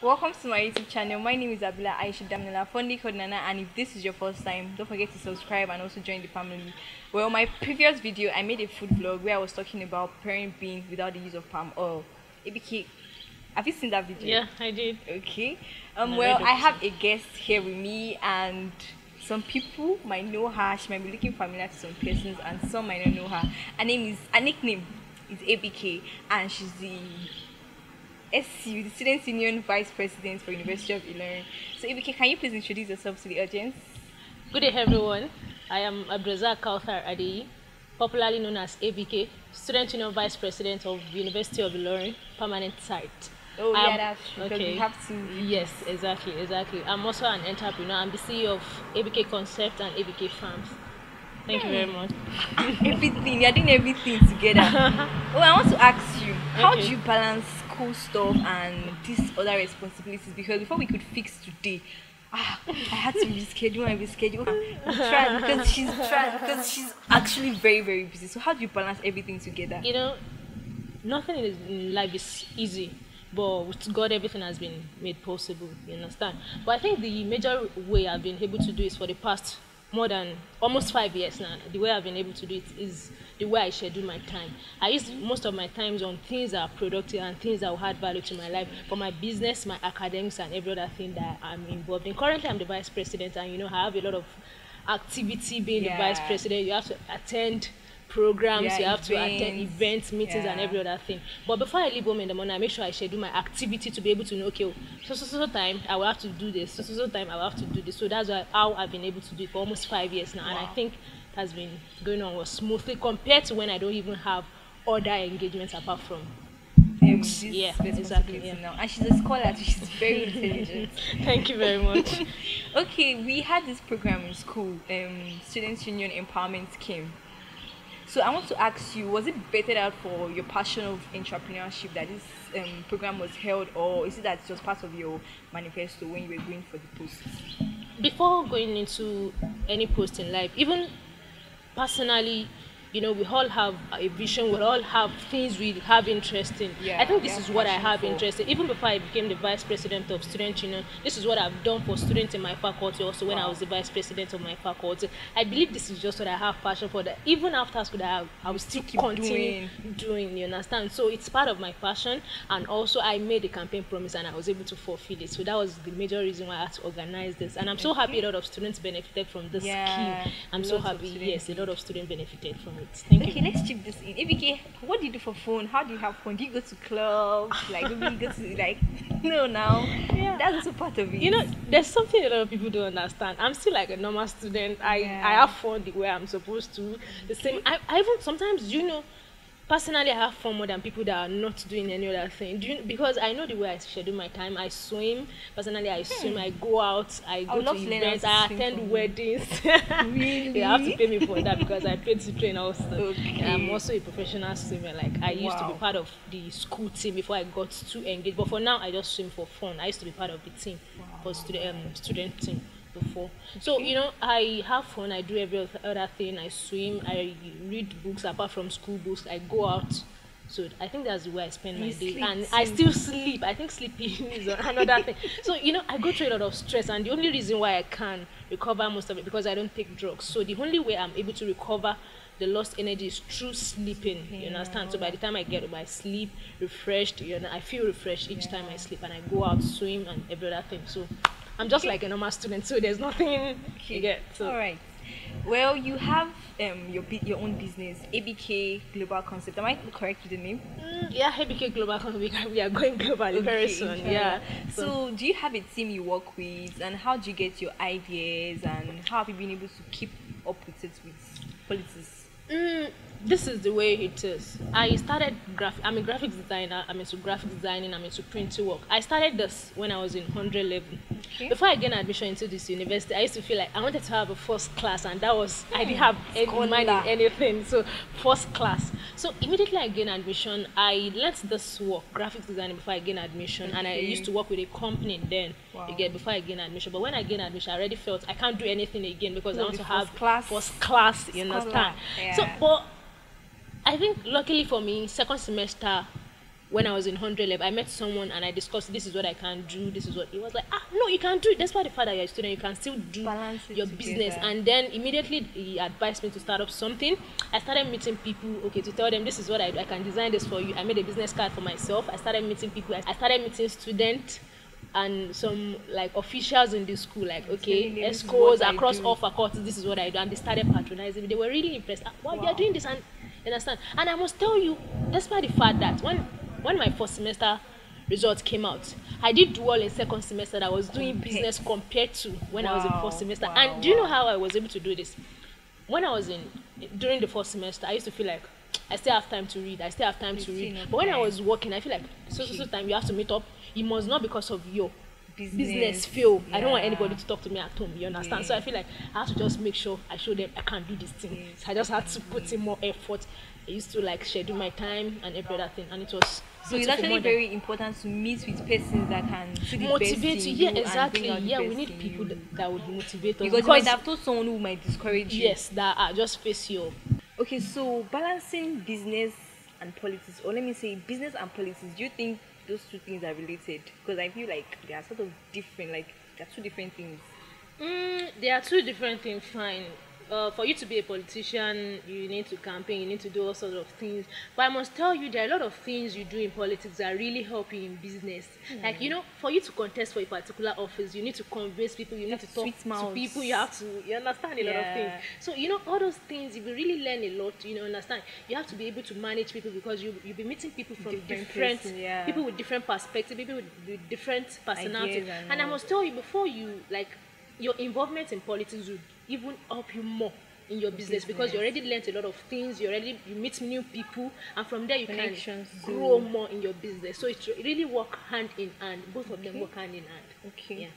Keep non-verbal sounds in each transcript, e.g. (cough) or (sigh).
Welcome to my YouTube channel. My name is Abila Aisha Damnila, fondly called Nana, and if this is your first time, don't forget to subscribe and also join the family. Well, my previous video, I made a food vlog where I was talking about preparing beans without the use of palm oil. ABK, have you seen that video? Yeah, I did. Okay. Um. I Well, read I have a guest here with me, and some people might know her. She might be looking familiar to some persons, and some might not know her. Her name is her nickname is ABK, and she's the SU, the Student Union Vice President for University of Ilorin. So, ABK, can you please introduce yourself to the audience? Good day, everyone. I am Abdrazak Kauthar Adeyi, popularly known as ABK, Student Union Vice President of University of Ilorin, permanent site. Oh, Um, yeah, that's true. Okay. we have to. Yes, exactly, exactly. I'm also an entrepreneur. I'm the CEO of ABK Concept and ABK Farms. Thank you very Hmm. much. (laughs) everything. You're doing everything together. (laughs) oh, I want to ask you, how do you balance school stuff and these other responsibilities? Because before we could fix today, ah, I had to reschedule and reschedule. I'm because she's trying because she's actually very very busy. So how do you balance everything together? You know, nothing in life is easy, but with God, everything has been made possible. You understand? But I think the major way I've been able to do is for the past more than almost five years now. The way I've been able to do it is the way I schedule my time. I use most of my times on things that are productive and things that will add value to my life for my business, my academics, and every other thing that I'm involved in. Currently, I'm the vice president, and you know, I have a lot of activity being the vice president. You have to attend programs, Yeah, you have to attend events. events, meetings, and every other thing. But before I leave home in the morning, I make sure I schedule my activity to be able to know, okay, so so so time I will have to do this, so so so time I will have to do this. So that's why, how I've been able to do it for almost five years now, and I think has been going on smoothly compared to when I don't even have other engagements apart from. Um, this Yeah, exactly, yeah. Now. And she's a scholar, so she's very intelligent. (laughs) Thank you very much. (laughs) okay, we had this program in school, um, Students Union Empowerment Scheme. So I want to ask you, was it vetted out for your passion of entrepreneurship that this um, program was held, or is it that it was part of your manifesto when you were going for the post? before going into any post in life, even personally, you know, we all have a vision, we all have things we have interest in. Yeah, I think this is what I have interest in. Even before I became the vice president of Student Union, this is what I've done for students in my faculty, also when I was the vice president of my faculty. I believe this is just what I have passion for. That even after school, I, have, I will still keep continue doing. You understand? So it's part of my passion, and also I made a campaign promise, and I was able to fulfill it. So that was the major reason why I had to organize this, and I'm so happy a lot of students benefited from this Yeah, scheme. I'm so happy. Yes, a lot of students benefited from Thank Okay, you. let's chip this in. ABK, what do you do for fun? How do you have fun? Do you go to clubs? Like maybe you go to like (laughs) no now. Yeah. That's also part of it. You know, there's something a lot of people don't understand. I'm still like a normal student. I Yeah. I have fun the way I'm supposed to. The same. I, I even sometimes you know. Personally, I have fun more than people that are not doing any other thing. Do you, because I know the way I schedule my time. I swim. Personally, I swim. I go out. I go Hmm. love to events. to I attend weddings. Really? (laughs) they have to pay me for that because I paid to train also. Okay. I'm also a professional swimmer. Like I used to be part of the school team before I got too engaged. But for now, I just swim for fun. I used to be part of the team for student um, student team before. So you know, I have fun. I do every other thing. I swim. I read books apart from school books. I go out. So I think that's the way I spend my day, and I still sleep. I think sleeping (laughs) is another thing. So you know, I go through a lot of stress, and the only reason why I can recover most of it because I don't take drugs. So the only way I'm able to recover the lost energy is through sleeping. You understand? So by the time I get home, I sleep refreshed. You know, I feel refreshed each time I sleep, and I go out swim and every other thing. So I'm just like a normal student. So there's nothing you get. So All right. Well, you have um your your own business, ABK Global Concept. Am I correct with the name? Mm, yeah, ABK Global, (laughs) we we are going global very soon. Yeah. So, do you have a team you work with, and how do you get your ideas, and how have you been able to keep up with it with politics? Mm, this is the way it is. I started graphic. I'm a graphics designer. I'm into graphic designing. I'm into printing work. I started this when I was in 100 level. Okay. Before I gained admission into this university, I used to feel like I wanted to have a first class, and that was I didn't have hmm, any money in anything. So first class. So immediately I gained admission, I learnt this work, graphic designing, before I gained admission, and I used to work with a company then. Wow. Get before I gained admission. But when I gained admission, I already felt I can't do anything again because I want to have first class. first class. You Scholar. understand? So, but I think luckily for me, second semester, when I was in 100 level, I met someone and I discussed this is what I can do, this is what he was like, no, you can do it. Despite the fact that you're a student, you can still do Balance your business. together. And then immediately he advised me to start up something. I started meeting people, okay, to tell them this is what I do. I can design this for you. I made a business card for myself. I started meeting people. I started meeting students and some like officials in the school, like okay, escorts across all faculties. This is what I do, and they started patronizing me. They were really impressed. Ah, wow, you're doing this, and understand. And I must tell you, despite the fact that when when my first semester results came out, I did well in second semester. I was doing business compared to when I was in first semester. wow, and do you know how I was able to do this? When I was in during the first semester, I used to feel like I still have time to read. I still have time to read. But when I was working, I feel like so so so time you have to meet up. It must not because of your business, Business, feel. I don't want anybody to talk to me at home. You understand? So I feel like I have to just make sure I show them I can do this thing. Yes. So I just had to put in more effort. I used to like schedule my time and every other thing, and it was So it's actually very important to meet with persons that can motivate you. Yeah, exactly. Yeah, we need people that, that would motivate us because you might have told someone who might discourage you. yes, that are just face you. up. Okay, so balancing business and politics, or let me say business and politics, do you think those two things are related? Because I feel like they are sort of different, like they're two different things. Mm, they are two different things. Fine. Uh, for you to be a politician, you need to campaign, you need to do all sorts of things. But I must tell you, there are a lot of things you do in politics that really help you in business. Like, you know, for you to contest for a particular office, you need to convince people, you need to talk to people, you have to, you understand a lot of things. So, you know, all those things, if you really learn a lot, you know, understand, you have to be able to manage people because you, you'll be meeting people from Different different, person, yeah. people with different perspectives, people with, with different personalities. Ideas and And I must tell you, before you, like, your involvement in politics will even help you more in your business, because you already learned a lot of things you already you meet new people and from there you can Connections grow more in your business. So it really work hand in hand. Both of them work hand in hand. Okay. yeah.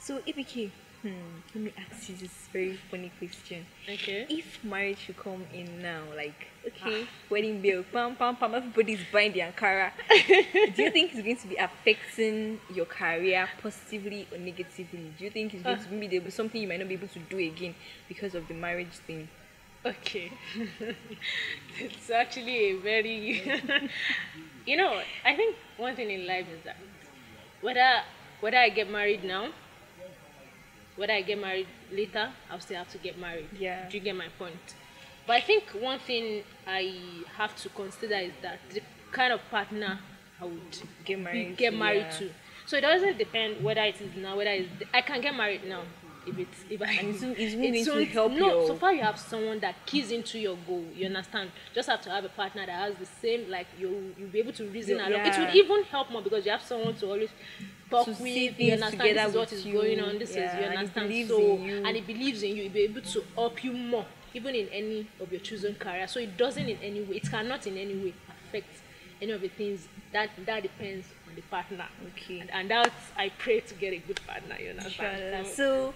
So EPK, hmm, let me ask you this very funny question. okay If marriage should come in now, like okay, wedding bill, pam pam pam, everybody's buying the Ankara. (laughs) Do you think it's going to be affecting your career positively or negatively? Do you think it's going to maybe there be something you might not be able to do again because of the marriage thing? okay (laughs) it's actually a very (laughs) you know i think one thing in life is that whether whether i get married now whether i get married later i'll still have to get married Yeah. do you get my point but i think one thing i have to consider is that the kind of partner i would Get married get to, married yeah. to so it doesn't depend whether it is now whether it's i can get married now if it's if I And it's- it's (laughs) it to won't- help no your- so far you have someone that keys into your goal you understand? Just have to have a partner that has the same like you you'll be able to reason Yeah. along it will even help more because you have someone to always talk To with you understand? this is what is you. going on this Yeah, is you understand? so and he believes in you he'll be able to help you more even in any of your chosen career. So it doesn't in any way it cannot in any way affect any of the things that that depends on the partner Okay. and, and that's i pray to get a good partner you Inshallah. So-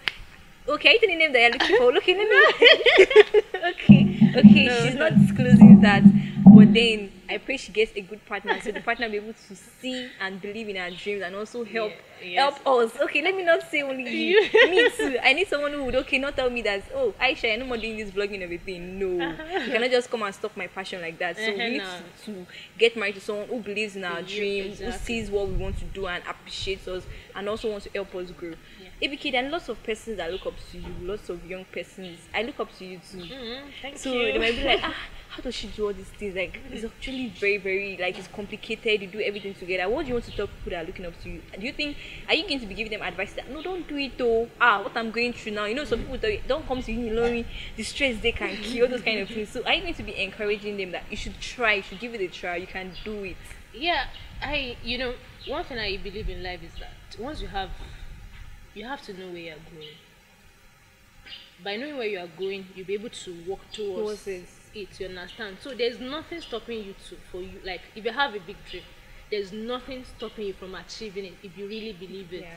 okay, I the name that you're looking for. Looking at me. okay, okay, No. she's not disclosing that, but then I pray she gets a good partner, so the partner will be able to see and believe in her dreams and also help Yeah, yes. help us. Okay, let me not say only you. (laughs) me too. I need someone who would okay not tell me that. Oh, Aisha, I no more doing this vlogging and everything. No, you cannot just come and stop my passion like that. So Uh-huh, we need no. to, to get married to someone who believes in our Yeah, dreams, who sees what we want to do and appreciates us, and also wants to help us grow. Yeah. ABK, there are lots of persons that look up to you, lots of young persons. I look up to you too. Mhm, thank So you they might be like, (laughs) ah, how does she do all these things? Like, it's actually very, very, like, it's complicated. You do everything together. What do you want to tell people that are looking up to you? Do you think, are you going to be giving them advice that, no, don't do it though? Ah, what I'm going through now. You know, some people tell you, don't come to me, lonely, the stress they can kill, those kind of things. So, are you going to be encouraging them that you should try, you should give it a try, you can do it? yeah i you know one thing i believe in life is that once you have you have to know where you're going by knowing where you are going you'll be able to walk towards Towards it. It you understand so there's nothing stopping you to for you like if you have a big dream there's nothing stopping you from achieving it if you really believe it Yeah.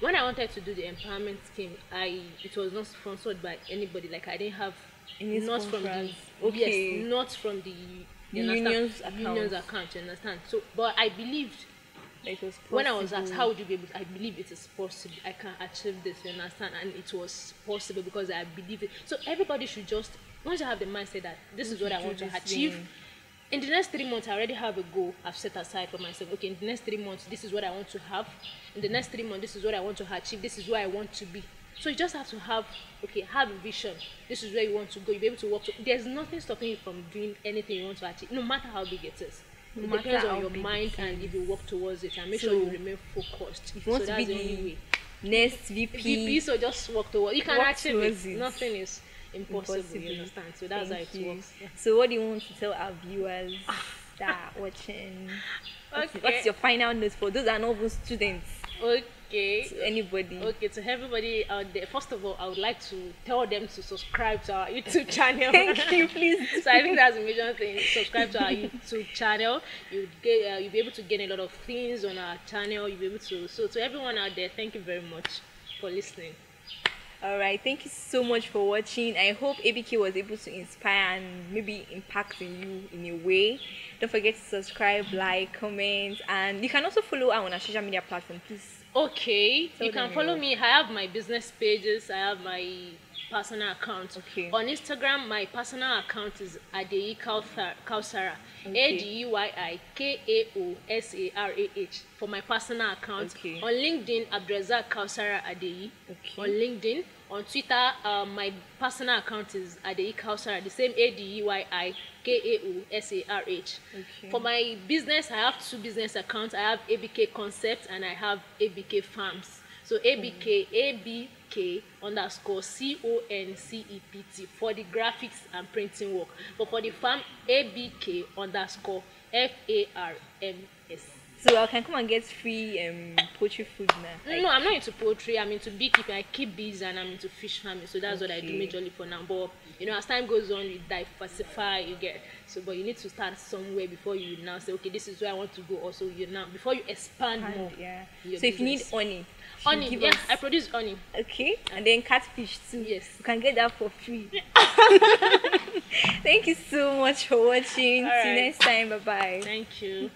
when i wanted to do the empowerment scheme i it was not sponsored by anybody like i didn't have Any not from the? Okay. yes not from the The you understand? union's union's account. account you understand so but i believed was when I was asked how would you be able to, I believe it is possible. I can achieve this, you understand? And it was possible because I believe it. So everybody should just once you have the mindset that this is what I want to achieve, in the next three months, I already have a goal I've set aside for myself. Okay, in the next three months, this is what I want to have. In the next three months, this is what I want to achieve. This is where I want to be. So you just have to have, okay, have a vision. This is where you want to go. You'll be able to work. To, there's nothing stopping you from doing anything you want to achieve, no matter how big it is. No it depends on your mind and if you work towards it and make So, sure you remain focused. If you want so to be that's the way. next VP, VP, so just work towards. You can Work achieve towards it. it. Nothing is impossible. Impossible. You understand? So that's Thank how it you. works. Yeah. So what do you want to tell our viewers (laughs) that are watching? What's, Okay. what's your final note for those that are not even students? Okay. To anybody. Okay, to everybody out there, first of all, I would like to tell them to subscribe to our YouTube (laughs) channel. Thank you, please. (laughs) so I think that's a major thing. Subscribe to our YouTube channel. You get, uh, you'll be able to gain a lot of things on our channel. You'll be able to. So to everyone out there, thank you very much for listening. All right, thank you so much for watching. I hope ABK was able to inspire and maybe impact in you in a way. Don't forget to subscribe, like, comment, and you can also follow our on our social media platform, please. Okay, Tell you can follow me. I have my business pages. I have my personal account. Okay. On Instagram, my personal account is Adeyi Kausar- Kausara. A D E Y I K A O S A R A H for my personal account. Okay. On LinkedIn, Abdrazak Kausara Adeyi. Okay. On LinkedIn. On Twitter, uh, my personal account is Adeyi Kausara. The same A D E Y I K A O S A R H. Okay. For my business, I have two business accounts. I have ABK Concept and I have ABK Farms. So ABK ABK underscore C O N C E P T for the graphics and printing work. But for the farm, ABK underscore F A R M S. So I can come and get free um poultry food now. No, I'm not into poultry. I'm into beekeeping. I keep bees and I'm into fish farming. So that's what I do Okay. majorly for now. But you know, as time goes on, you diversify. You get so, but you need to start somewhere before you now say, okay, this is where I want to go. Also, you now before you expand And, more. yeah. So if you need business. honey, give yeah, us- I produce honey. okay, and then catfish too. Yes. You can get that for free. (laughs) Thank you so much for watching. See you next time. Bye bye. Thank you.